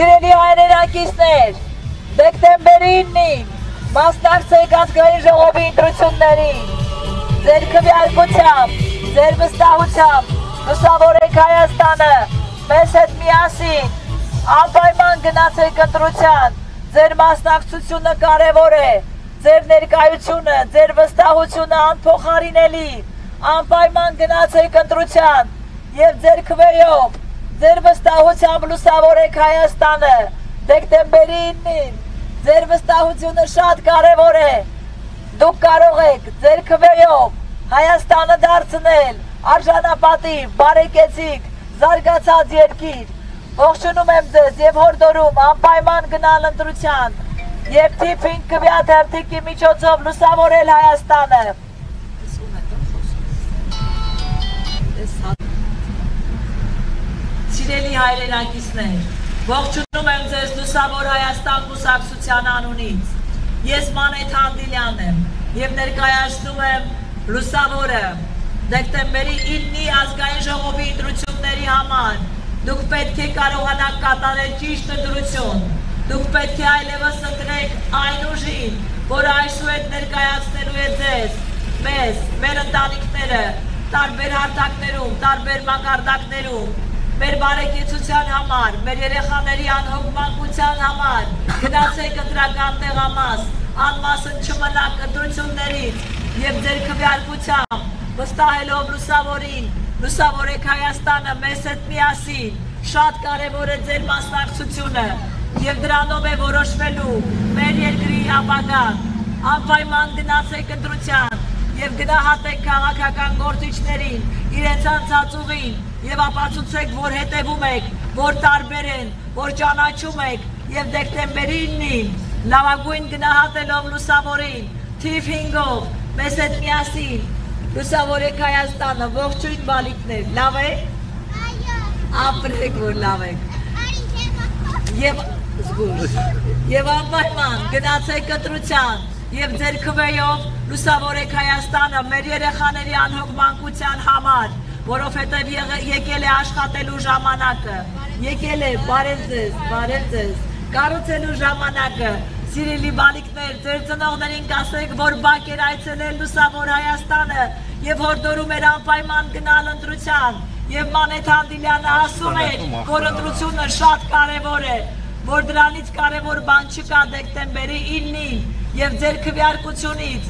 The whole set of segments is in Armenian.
Սիրելի հայրենակիցներ, դեկտեմբերի 9-ին մասնակցեք ազգային ժողովի ընտրություններին։ Ձեր քվեարկությամբ, ձեր վստահությամբ լուսավորեք Հայաստանը, մեզ հետ միասին, անպայման գնացեք ընտրության, ձեր մասնակցությունը կարևոր է, ձեր ներկայությունը, ձեր վստահությունը անփոխարինելի, անպայման գնացեք ընտրության եւ ձեր քվեյով ձեր վստահությամբ լուսավորեք Հայաստանը դեկտեմբերի 9-ին ձեր վստահությունը շատ կարևոր է դուք կարող եք ձեր քվեյով Հայաստանը դարձնել արժանապատիվ, բարեկեցիկ, զարգացած երկիր ողջունում եմ ձեզ եւ հորդորում անպայման գնալ ընտրության եւ թիփին քվեաթերթիկի միջոցով լուսավորել Հայաստանը Սիրելի հայրենակիցներ, ողջունում եմ ձեզ Լուսավոր Հայաստան կուսակցության անունից։ Ես Մանեթ Հանդիլյանն եմ եւ ներկայացնում եմ Լուսավորը դեկտեմբերի 9-ի ազգային ժողովի ընտրությունների համար։ Դուք պետք է կարողանաք կատարել ճիշտ ընտրություն։ Դուք պետք է այլևս ընտրեք այն ուժին, որը այսուհետ ներկայացնելու է ձեզ, մեզ, մեր ընտանիքները, տարբեր հարթակներում, տարբեր մակարդակներում, մեր բարեկեցության համար, մեր երեխաների անհոգ մանկության համար, գնացեք ընտրական տեղամաս, անմասն չմնաք ընտրություններից եւ ձեր քվեարկությամբ, վստահելով լուսավորին, լուսավորեք Հայաստանը մեզ հետ միասին, շատ կարևոր է ձեր մասնակցությունը եւ դրանով է որոշվելու մեր երկրի ապագան, անպայման գնացեք ընտրության եւ գնահատեք քաղաքական գործիչներին, իրենց անցած ուղին, եւ ապացուցեք, որ հետևում եք, որ տարբեր են, որ ճանաչում եք եւ դեկտեմբերի 9-ին լավագույն գնահատելով լուսավորին, թիվ 5-ով, մեզ հետ միասին լուսավորեք Հայաստանը, ողջույն բալիկներ, լավ է։ Այո։ Ապրեք, որ լավ եք։ Եվ զգուշ։ Եվ անպայման գնացեք կտրության եւ ձեր քվեյով լուսավորեք Հայաստանը մեր երեխաների անհոգ մանկության համար որովհետև եկել է աշխատելու ժամանակը, եկել է բարև ձեզ, բարև ձեզ, կառուցելու ժամանակը, սիրելի բալիկներ, ձեր ծնողներին կասեք, որ բակ էր այցելել լուսավոր Հայաստանը եւ հորդորում էր անպայման գնալ ընտրության եւ Մանեթ Հանդիլյանը ասում էր, որ ընտրությունը շատ կարեւոր է, որ դրանից կարեւոր բան չկա դեկտեմբերի 9-ին եւ ձեր քվեարկությունից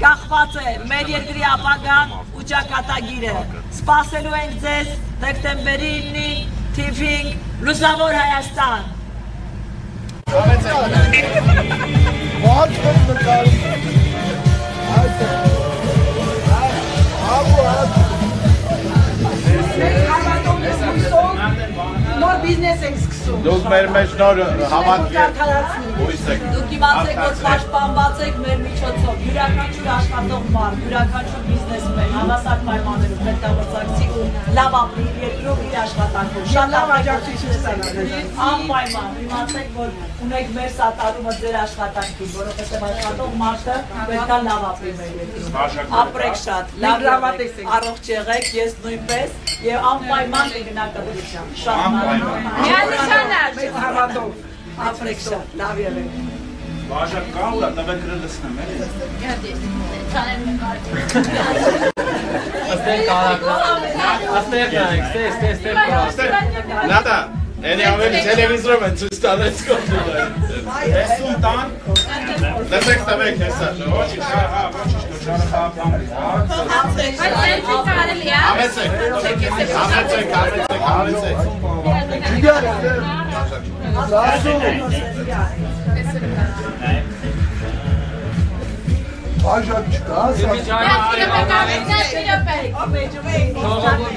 կախված է մեր երկրի ապագան ու ճակատագիրը։ Սպասելու ենք ձեզ դեկտեմբերի 9-ի TV-ին Լուսավոր Հայաստան։ Ո՞նց նկարի։ Այդ Աբու աբու Նոր բիզնես ենք սկսում։ Դուք մեր մեջ նոր հավատք հույս եք։ Դուք իմացեք, որ պաշտպանված եք մեր միջոցով։ Յուրաքանչյուր աշխատող մարդ, յուրաքանչյուր բիզնեսմեն հավասար պայմաններում պետք է մրցակցի ու լավ ապրի իր երկրում իր աշխատանքում։ Շատ լավ աջակցություն ստանալ։ Անպայման իմացեք, որ ունեք մեր սատարումը ձեր աշխատանքին, որովհետև աշխատող մարդը պետք է լավ ապրի մեր երկրում։ Ապրեք շատ, լավ եղեք, առողջ եղեք, ես նույնպես եւ անպայման Շատ Անպայման։ Միանշանակ հավատով։ Ապրեք շատ, լավ եղեք։ Բաժակ կա ու տվեք լսնեմ էլի։ Աստեղ կարակը։ Աստեղ նայեք, ստեղ, ստեղ, ստեղ Նատա, Էլի ավելի տելևիզորում են ցույց տալիս կողմում։ Էսում տան։ Լսեք տվեք հեսա։ Ոչինչ, հա, հա, ոչինչ, դոչարը հա, բան։ Ամեցեք։ Ամեցեք, ամեցեք, ամեցեք։ Ջիգար Սասու Բաժակ չկա, սա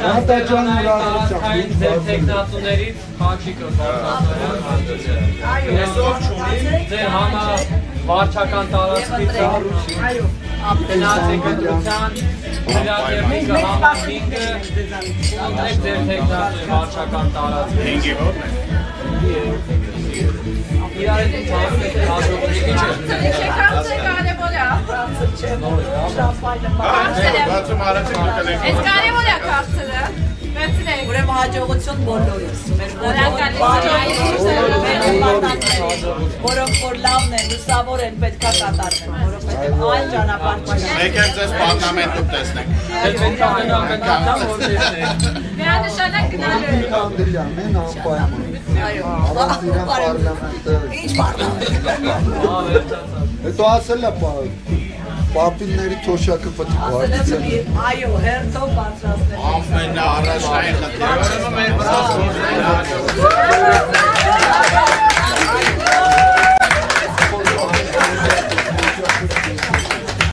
Հատա ջան Տարածքային ձեր տեխնացուներից խաչիկը բարձրացան հանդիպել։ Այսօր չունի ձեր համա վարչական տարածքից գնացեք ընտրության հրավերնիկը համա 5-ը ունեք ձեր տեխնացուի վարչական տարածք։ 5-ի ո՞րն է։ Իրար հետ ծաղկեք հաջողությունի Բացում արեցիք դուք եք։ Այս կարևոր է կարծելը։ Վերցրեք։ Ուրեմն հաջողություն բոլորիս։ Մեր բոլոր Շնորհակալություն։ նպատակների, որոնք որ լավն են, լուսավոր են, պետքա կատարվեն, որովհետև այլ ճանապարհ չկա։ Մեկ էլ ձեզ պարլամենտում տեսնենք։ Դες մենք ամենակ ընկան որ տեսնենք։ Միանշանակ գնալու է։ Անդրյանն անպայման։ Այո։ պարլամենտը։ Ինչ պարլամենտ։ Հետո ասել է պապինների թոշակը պետք է վարտիցեն։ Այո, հերթով բարձրացնել։ Ամենաառաջնային խնդիրը։